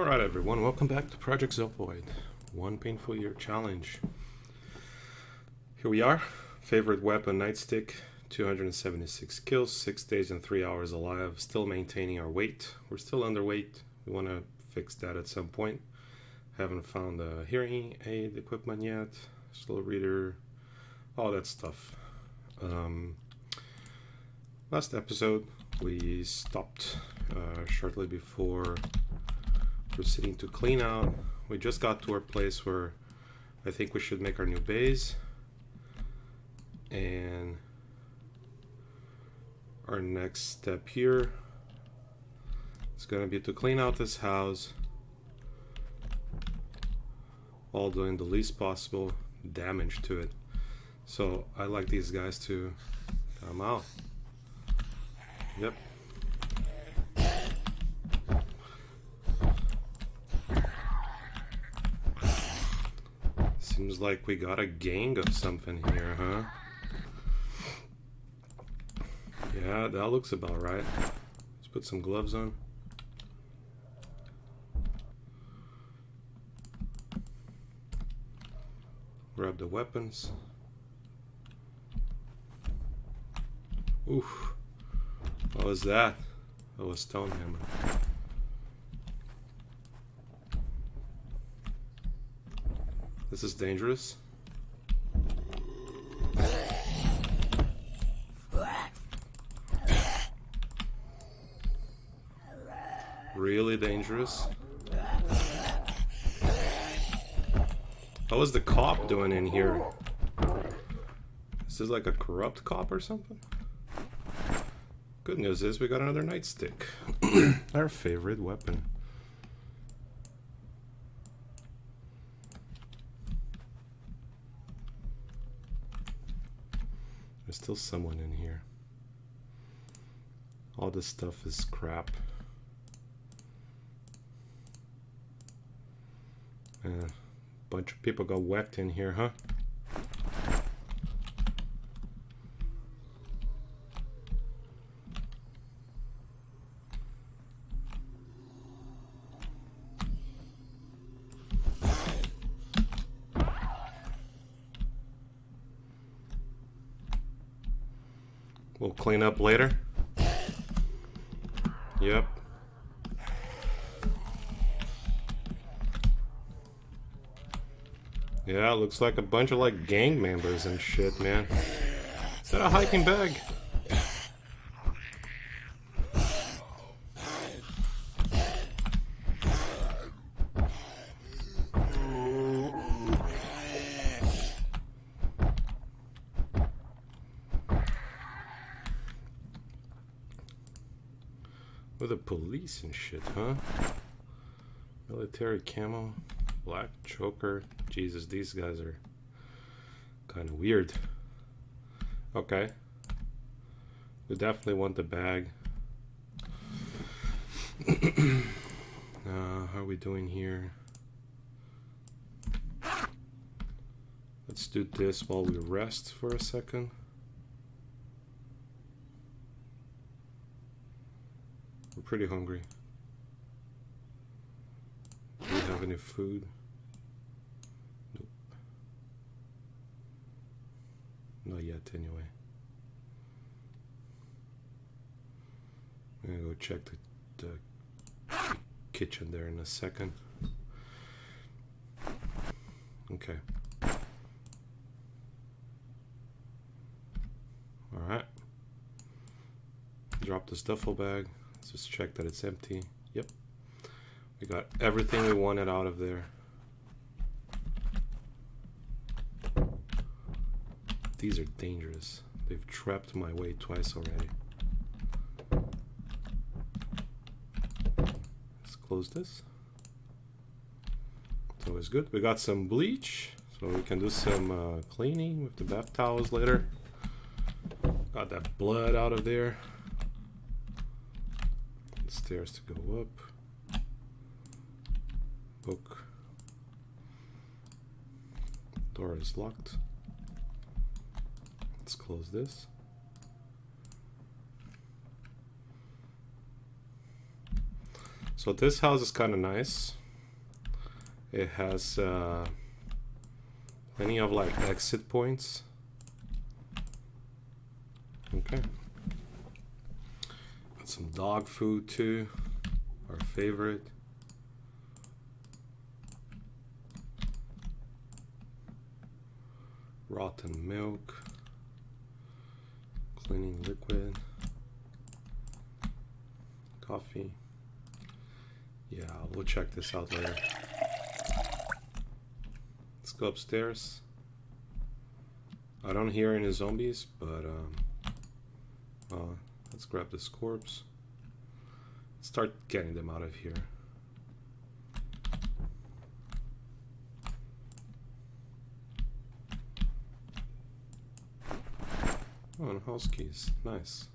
Alright everyone, welcome back to Project Zomboid. One painful year challenge. Here we are. Favorite weapon, Nightstick. 276 kills, 6 days and 3 hours alive. Still maintaining our weight. We're still underweight. We want to fix that at some point. Haven't found a hearing aid equipment yet. Slow reader. All that stuff. Um, last episode, we stopped uh, shortly before proceeding to clean out. We just got to our place where I think we should make our new base. And our next step here is going to be to clean out this house while doing the least possible damage to it. So I like these guys to come out. Yep. Seems like we got a gang of something here, huh? Yeah, that looks about right. Let's put some gloves on. Grab the weapons. Oof. What was that? That was Stonehammer. This is dangerous. Really dangerous. What was the cop doing in here? This is like a corrupt cop or something? Good news is we got another nightstick. Our favorite weapon. There's still someone in here. All this stuff is crap. A uh, bunch of people got whacked in here, huh? We'll clean later. Yep. Yeah, looks like a bunch of like gang members and shit, man. Is that a hiking bag? With the police and shit, huh? Military camo, black choker. Jesus, these guys are kind of weird. Okay. We definitely want the bag. uh, how are we doing here? Let's do this while we rest for a second. Pretty hungry. Do we have any food? Nope. Not yet, anyway. I'm gonna go check the, the kitchen there in a second. Okay. Alright. Drop the duffel bag. Let's just check that it's empty. Yep. We got everything we wanted out of there. These are dangerous. They've trapped my way twice already. Let's close this. It's always good. We got some bleach, so we can do some uh, cleaning with the bath towels later. Got that blood out of there stairs to go up. Book. Door is locked. Let's close this. So this house is kind of nice. It has uh, plenty of like exit points. Okay. Some dog food too, our favorite. Rotten milk, cleaning liquid, coffee. Yeah, we'll check this out later. Let's go upstairs. I don't hear any zombies, but um, uh, let's grab this corpse. Start getting them out of here. Oh, and house keys. Nice.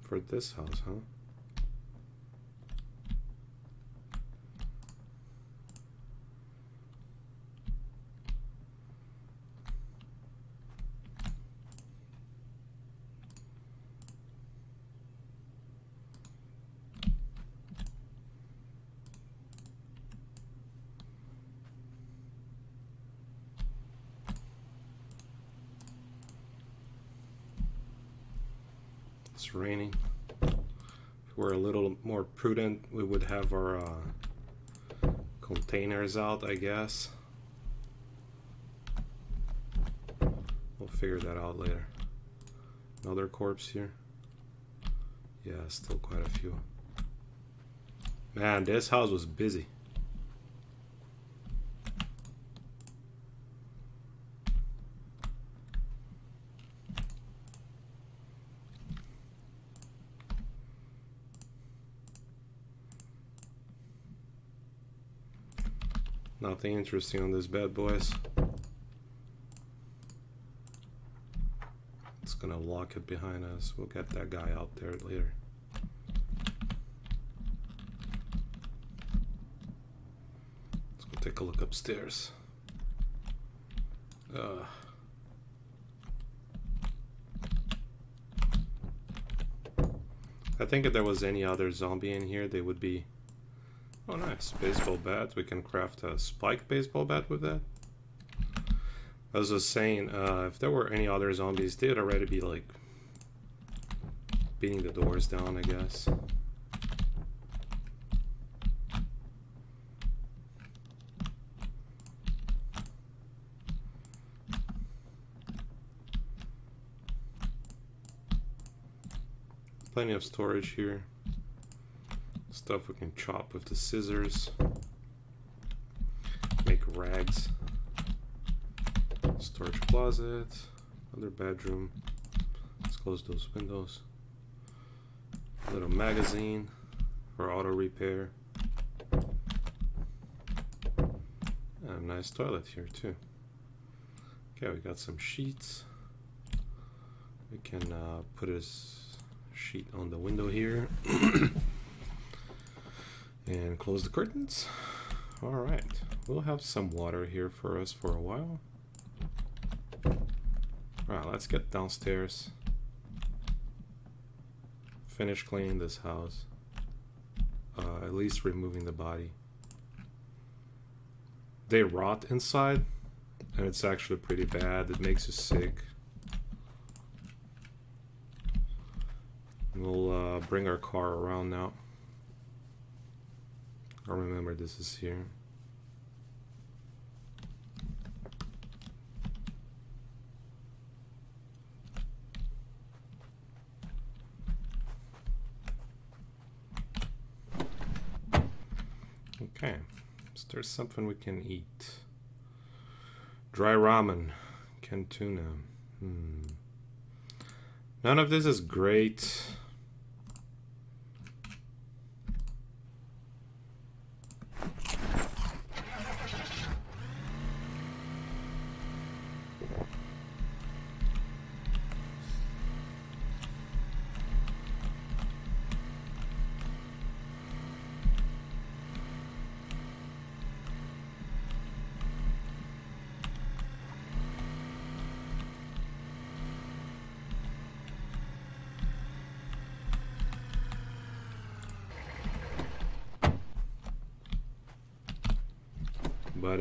For this house, huh? It's raining. If we're a little more prudent, we would have our uh, containers out, I guess. We'll figure that out later. Another corpse here. Yeah, still quite a few. Man, this house was busy. Nothing interesting on this bed, boys. It's gonna lock it behind us. We'll get that guy out there later. Let's go take a look upstairs. Uh. I think if there was any other zombie in here, they would be Oh, nice. Baseball bat. We can craft a spike baseball bat with that. I was saying, uh, if there were any other zombies, they'd already be, like, beating the doors down, I guess. Plenty of storage here stuff we can chop with the scissors. Make rags. Storage closet. Another bedroom. Let's close those windows. Little magazine for auto repair. And a nice toilet here too. Okay, we got some sheets. We can uh, put a sheet on the window here. And close the curtains. All right, we'll have some water here for us for a while. All right, let's get downstairs. Finish cleaning this house. Uh, at least removing the body. They rot inside, and it's actually pretty bad. It makes you sick. We'll uh, bring our car around now. I remember this is here. Okay, so there's something we can eat. Dry ramen, canned tuna. Hmm. None of this is great.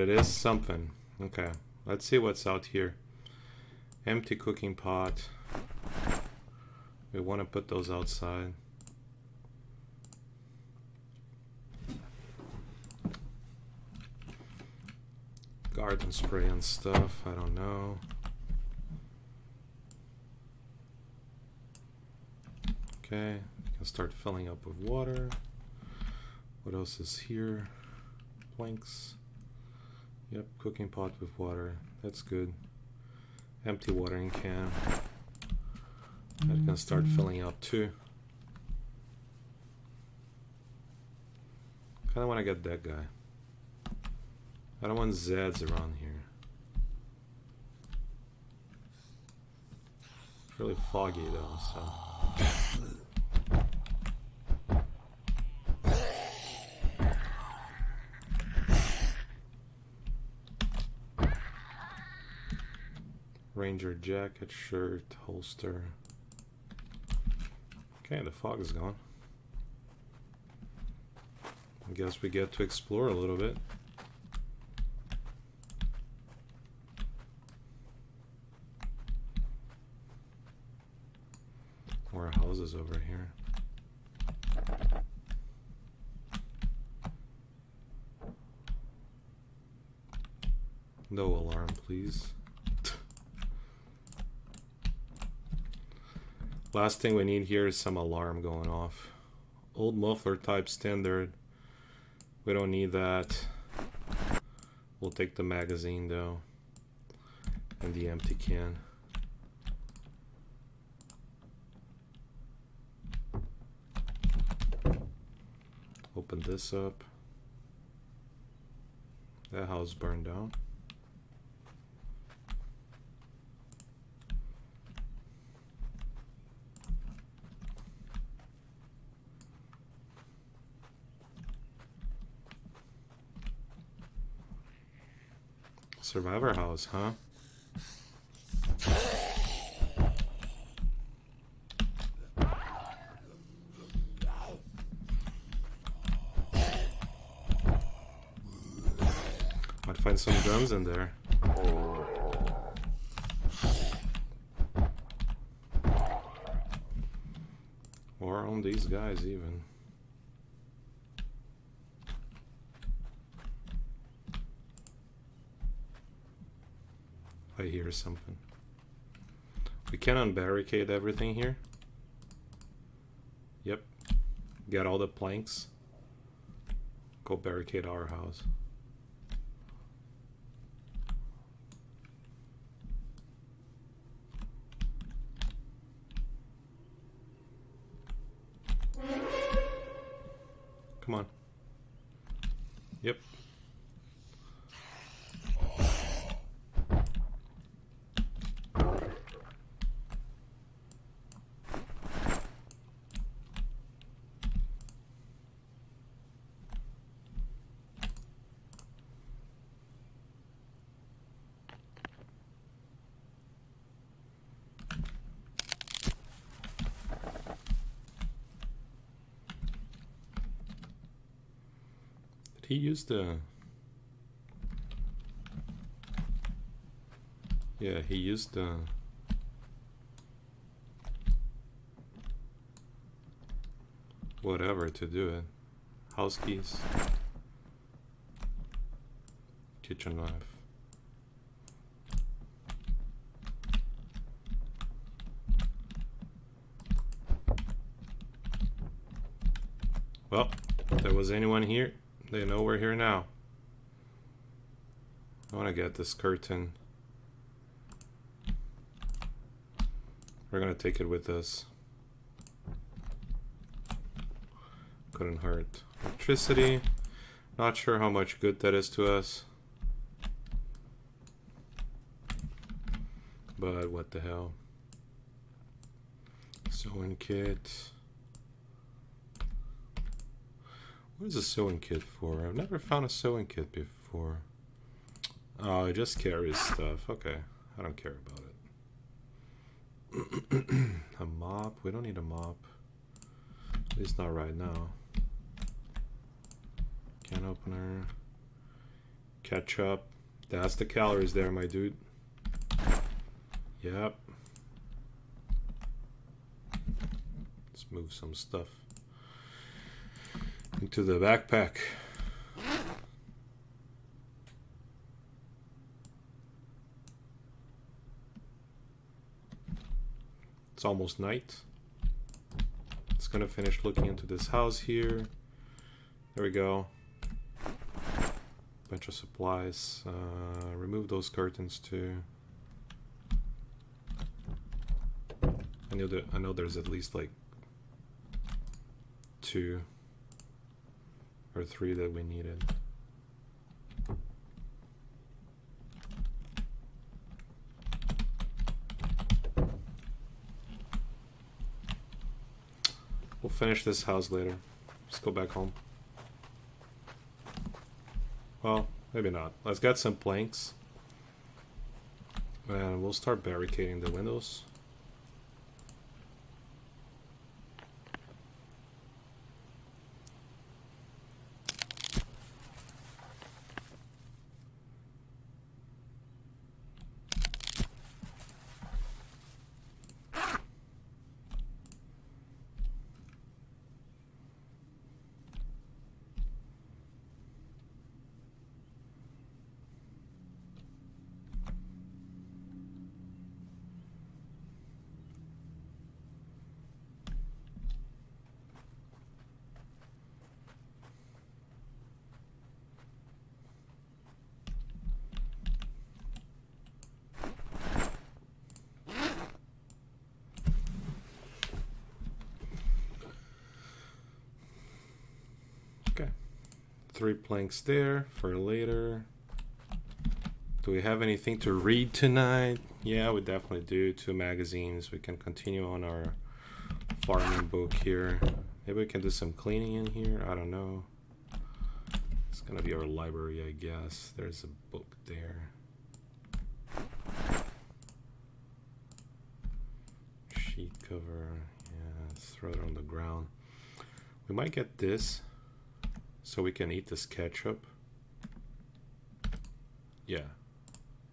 It is something. Okay, let's see what's out here. Empty cooking pot. We want to put those outside. Garden spray and stuff, I don't know. Okay, can start filling up with water. What else is here? Planks. Yep, cooking pot with water. That's good. Empty watering can. That can start mm-hmm. filling up too. Kinda wanna get that guy. I don't want Zeds around here. It's really foggy though, so. Ranger jacket, shirt, holster. Okay, the fog is gone. I guess we get to explore a little bit. More houses over here. No alarm, please. Last thing we need here is some alarm going off. Old muffler type standard. We don't need that. We'll take the magazine though. And the empty can. Open this up. That house burned down. Survivor house, huh? Might find some guns in there. Or on these guys even. Something. We can unbarricade everything here. Yep. Get all the planks. Go barricade our house. Come on. Yep. He used the... Yeah, he used the... Whatever to do it. House keys. Kitchen knife. Well, if there was anyone here, they know we're here now. I want to get this curtain. We're gonna take it with us. Couldn't hurt. Electricity. Not sure how much good that is to us. But what the hell. Sewing kit. What is a sewing kit for? I've never found a sewing kit before. Oh, it just carries stuff. Okay, I don't care about it. a mop? We don't need a mop. At least not right now. Can opener. Ketchup. That's the calories there, my dude. Yep. Let's move some stuff into the backpack. It's almost night. It's gonna finish looking into this house here. There we go. Bunch of supplies. Uh, remove those curtains too. I know that I know there's at least like two or three that we needed. We'll finish this house later. Let's go back home. Well, maybe not. Let's get some planks. And we'll start barricading the windows. Three planks there for later. Do we have anything to read tonight? Yeah, we definitely do. Two magazines. We can continue on our farming book here. Maybe we can do some cleaning in here. I don't know. It's gonna be our library, I guess. There's a book there. Sheet cover. Yeah, throw it on the ground. We might get this so we can eat this ketchup. Yeah,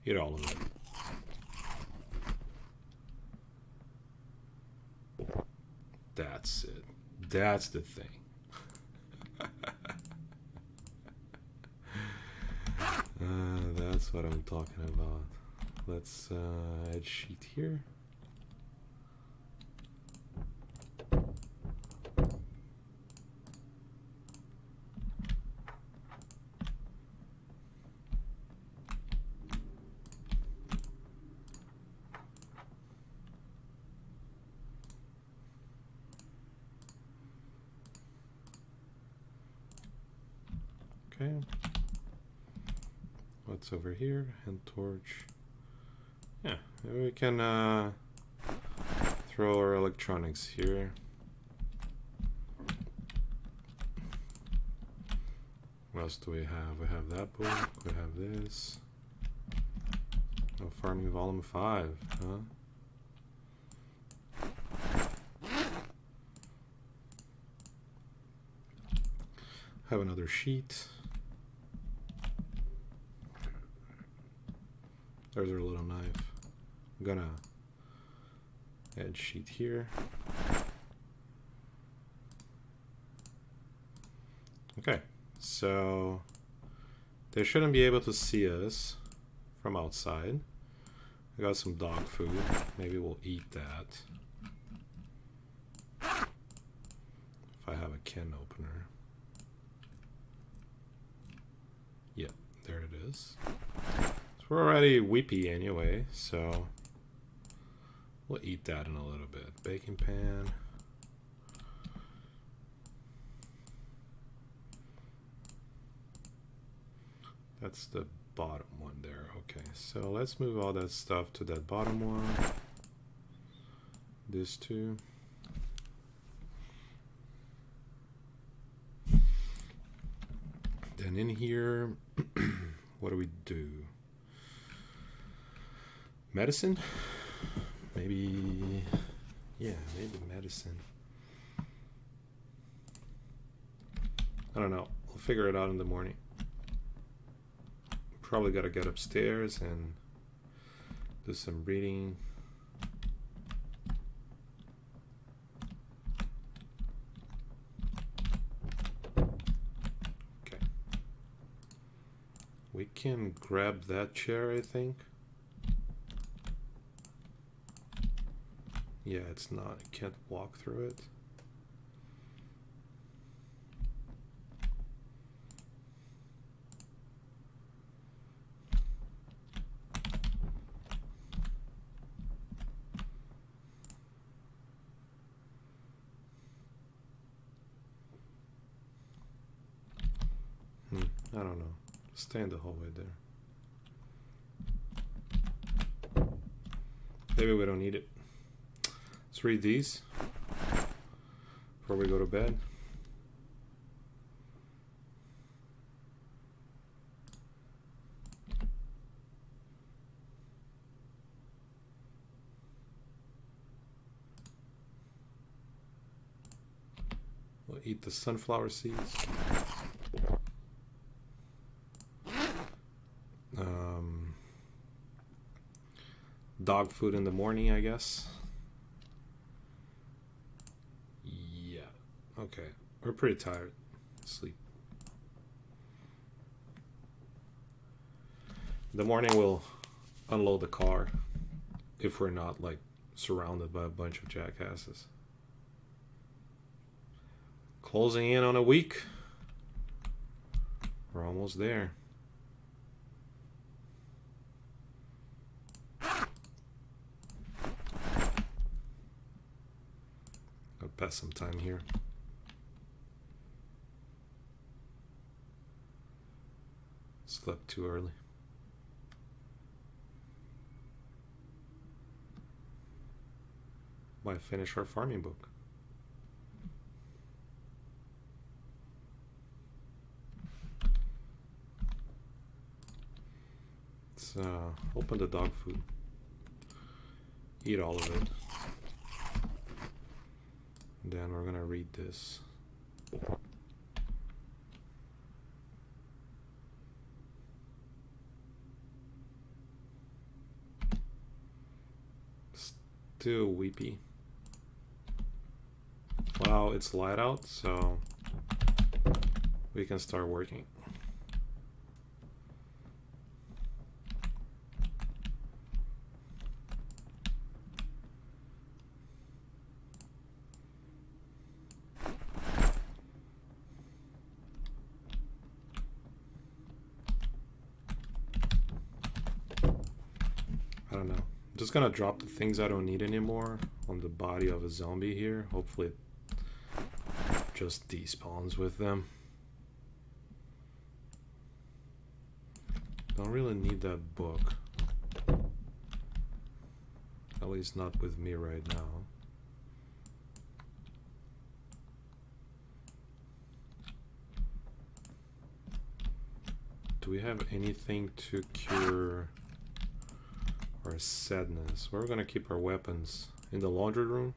eat all of it. That's it. That's the thing. uh, that's what I'm talking about. Let's uh, add sheet here. Okay. Over here? and torch. Yeah, we can uh, throw our electronics here. What else do we have? We have that book. We have this. Oh, farming volume 5, huh? Have another sheet. There's our little knife. I'm gonna add sheet here. Okay, so they shouldn't be able to see us from outside. I got some dog food. Maybe we'll eat that. If I have a can opener. Yep, there it is. We're already weepy anyway, so we'll eat that in a little bit. Baking pan. That's the bottom one there. Okay, so let's move all that stuff to that bottom one. This too. Then in here, what do we do? Medicine maybe yeah maybe medicine I don't know we'll figure it out in the morning Probably gotta get upstairs and do some reading. Okay. We can grab that chair, I think. Yeah, it's not, I can't walk through it. Hmm, I don't know. Stay in the hallway there. Maybe we don't need it. Let's read these before we go to bed. We'll eat the sunflower seeds. Um, dog food in the morning, I guess. Yeah. Okay. We're pretty tired. Sleep. The morning we'll unload the car if we're not like surrounded by a bunch of jackasses. Closing in on a week. We're almost there. I'll pass some time here. Slept too early. Might finish our farming book. Let's uh, open the dog food. Eat all of it. Then we're gonna read this. Still weepy. Wow, it's light out, so we can start working. I don't know. I'm just gonna drop the things I don't need anymore on the body of a zombie here. Hopefully it just despawns with them. Don't really need that book. At least not with me right now. Do we have anything to cure our sadness? We're gonna keep our weapons in the laundry room,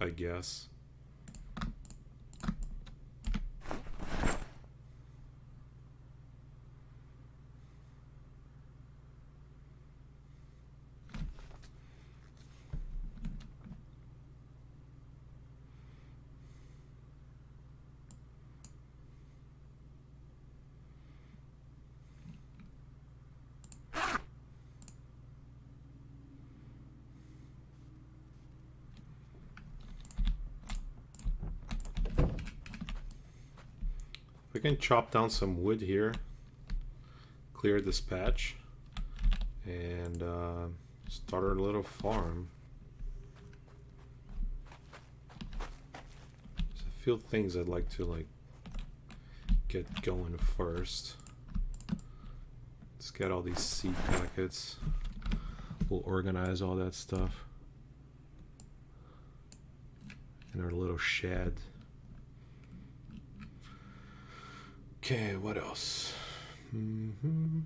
I guess. Can chop down some wood here, clear this patch, and uh, start our little farm. There's a few things I'd like to like get going first. Let's get all these seed packets. We'll organize all that stuff in our little shed. Okay, what else? Mm-hmm.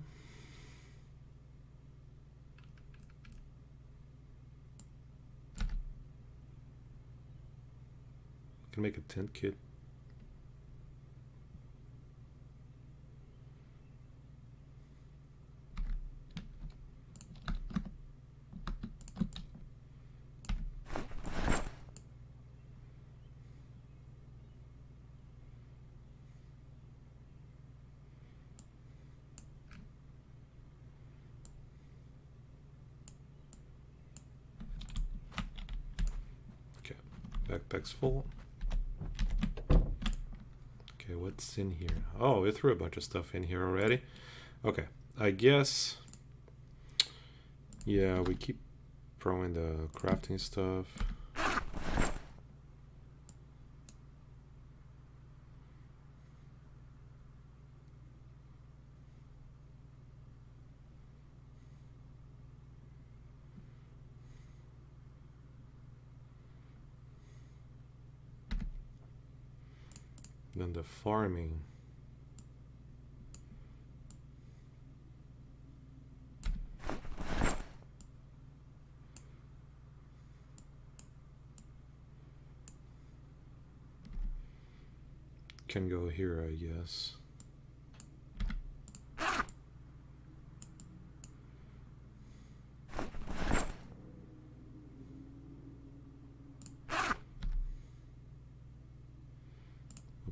Can make a tent kit. Okay, what's in here? Oh, we threw a bunch of stuff in here already. Okay, I guess... Yeah, we keep throwing the crafting stuff. Then the farming. Can go here, I guess.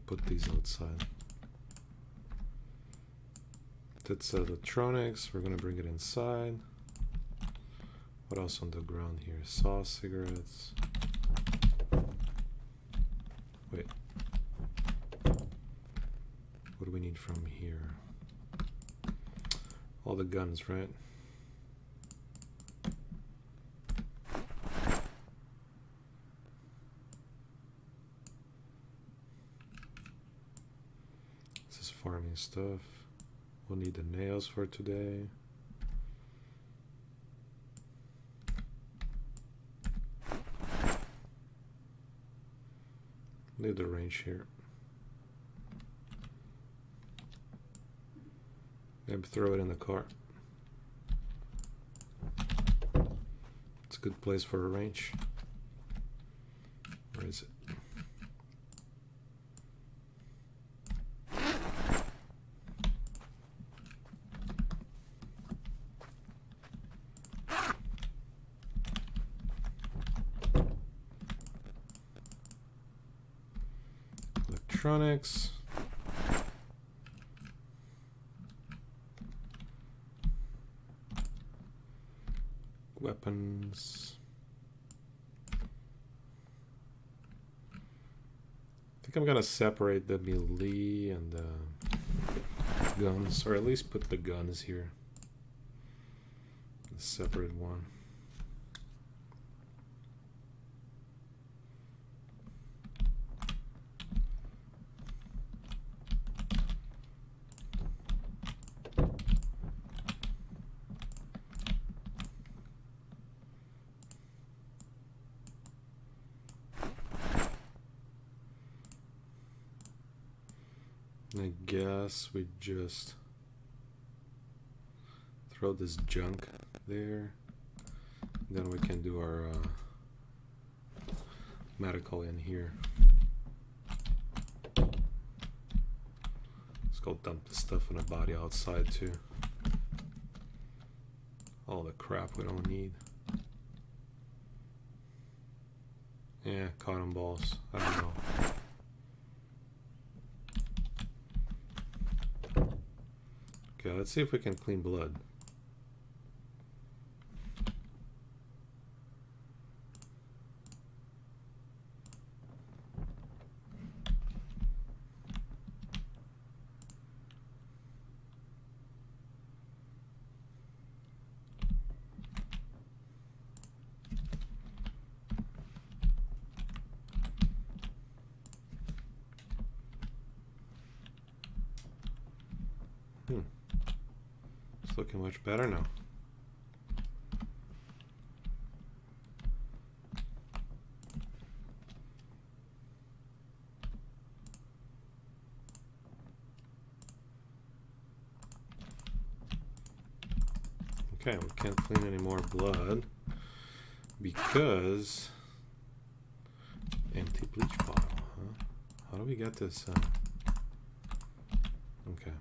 put these outside. That's electronics. We're gonna bring it inside. What else on the ground here? Saw cigarettes. Wait. What do we need from here? All the guns, right? This is farming stuff. We'll need the nails for today. Leave the range here. Maybe throw it in the car. It's a good place for a range. Where is it? Electronics. Weapons. I think I'm gonna separate the melee and the guns, or at least put the guns here. A separate one. I we just throw this junk there. Then we can do our uh, medical in here. Let's go dump the stuff in the body outside too. All the crap we don't need. Yeah, cotton balls. I don't know. Okay, let's see if we can clean blood. Hmm. It's looking much better now. Okay, we can't clean any more blood because empty bleach bottle, huh? How do we get this? Uh... Okay.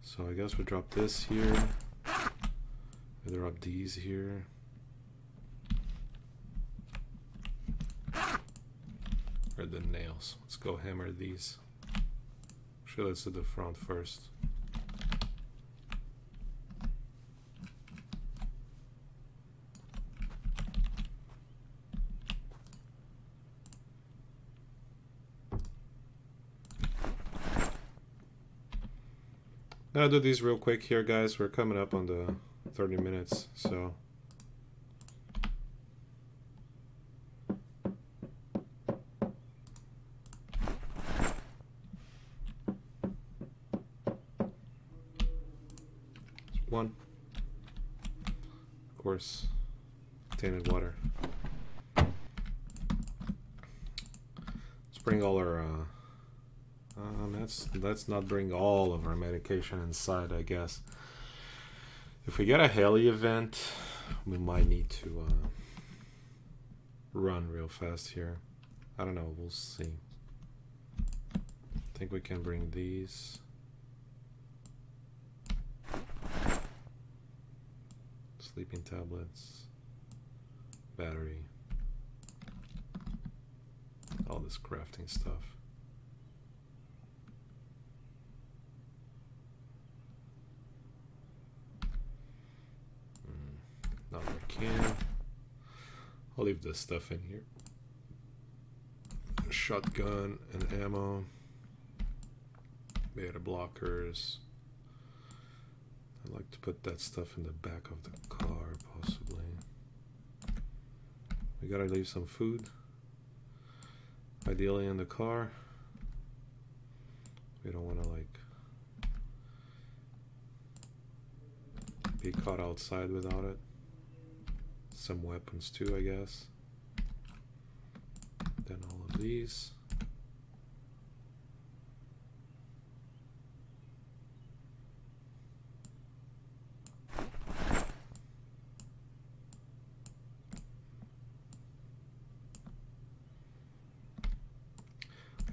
So I guess we drop this here. We drop these here. Or the nails. Let's go hammer these. Actually, let's do the front first. I'll do these real quick here, guys. We're coming up on the 30 minutes, so... tainted water. Let's bring all our. Uh, um, let's let's not bring all of our medication inside. I guess. If we get a heli event, we might need to uh, run real fast here. I don't know. We'll see. I think we can bring these. Sleeping tablets, battery, all this crafting stuff. Hmm, Another can. I'll leave this stuff in here. Shotgun and ammo. Beta blockers. I'd like to put that stuff in the back of the car, We gotta leave some food. Ideally in the car. We don't wanna like be caught outside without it some weapons too, I guess. Then all of these.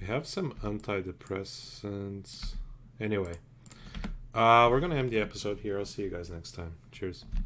We have some antidepressants. Anyway, uh, we're going to end the episode here. I'll see you guys next time. Cheers.